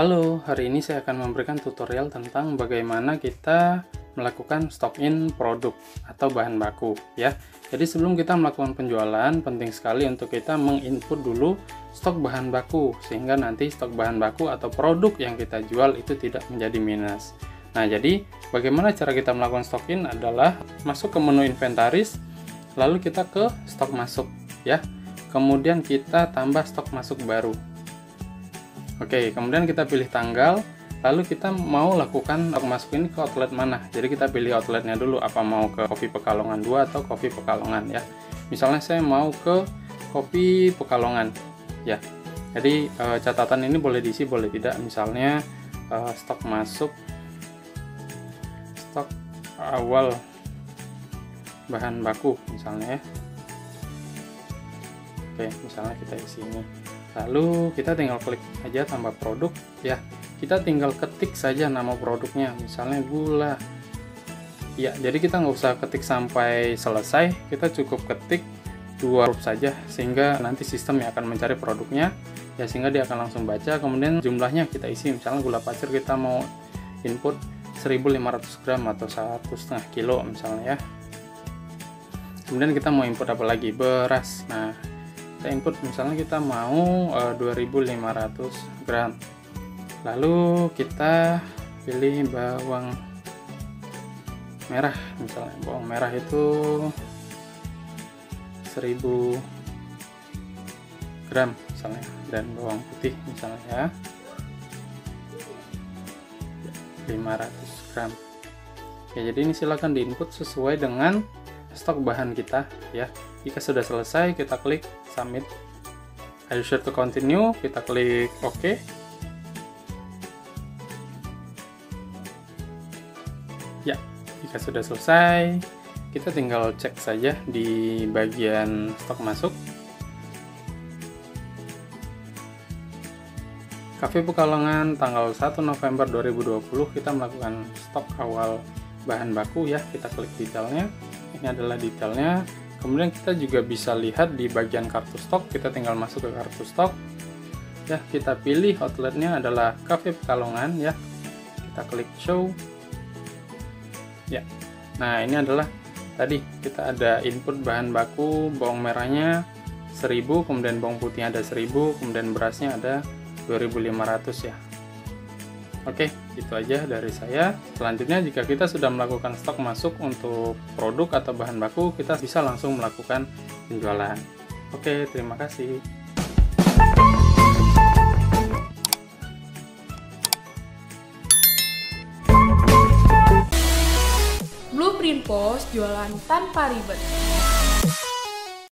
Halo, hari ini saya akan memberikan tutorial tentang bagaimana kita melakukan stock in produk atau bahan baku ya. Jadi sebelum kita melakukan penjualan, penting sekali untuk kita menginput dulu stok bahan baku sehingga nanti stok bahan baku atau produk yang kita jual itu tidak menjadi minus. Nah, jadi bagaimana cara kita melakukan stock in adalah masuk ke menu inventaris lalu kita ke stok masuk ya. Kemudian kita tambah stok masuk baru. Oke, kemudian kita pilih tanggal, lalu kita mau lakukan masuk ini ke outlet mana. Jadi kita pilih outletnya dulu, apa mau ke Kopi Pekalongan 2 atau Kopi Pekalongan ya. Misalnya saya mau ke Kopi Pekalongan ya. Jadi e, catatan ini boleh diisi, boleh tidak. Misalnya e, stok masuk, stok awal bahan baku misalnya ya. Oke, misalnya kita isi ini lalu kita tinggal klik aja tambah produk ya. Kita tinggal ketik saja nama produknya misalnya gula. Ya jadi kita nggak usah ketik sampai selesai. Kita cukup ketik dua huruf saja sehingga nanti sistem yang akan mencari produknya ya sehingga dia akan langsung baca. Kemudian jumlahnya kita isi misalnya gula pasir kita mau input 1500 gram atau satu setengah kilo misalnya ya. Kemudian kita mau input apa lagi? Beras. Nah kita input misalnya kita mau uh, eh, 2500 gram. Lalu kita pilih bawang merah misalnya. Bawang merah itu 1000 gram misalnya. Dan bawang putih misalnya ya. 500 gram. Ya jadi ini silahkan diinput sesuai dengan stok bahan kita ya. Jika sudah selesai kita klik submit. Are you sure to continue? Kita klik OK. Ya jika sudah selesai kita tinggal cek saja di bagian stok masuk. Cafe Pekalongan tanggal 1 November 2020 kita melakukan stok awal bahan baku ya. Kita klik detailnya ini adalah detailnya. Kemudian kita juga bisa lihat di bagian kartu stok. Kita tinggal masuk ke kartu stok. Ya kita pilih outletnya adalah Cafe Pekalongan ya. Kita klik show. Ya. Nah ini adalah tadi kita ada input bahan baku bawang merahnya 1000 kemudian bawang putihnya ada 1000 kemudian berasnya ada 2500 ya Oke, itu aja dari saya. Selanjutnya, jika kita sudah melakukan stok masuk untuk produk atau bahan baku, kita bisa langsung melakukan penjualan. Oke, terima kasih. Blueprint Post jualan tanpa ribet.